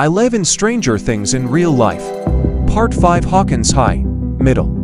I live in Stranger Things in real life. Part 5 Hawkins High, Middle.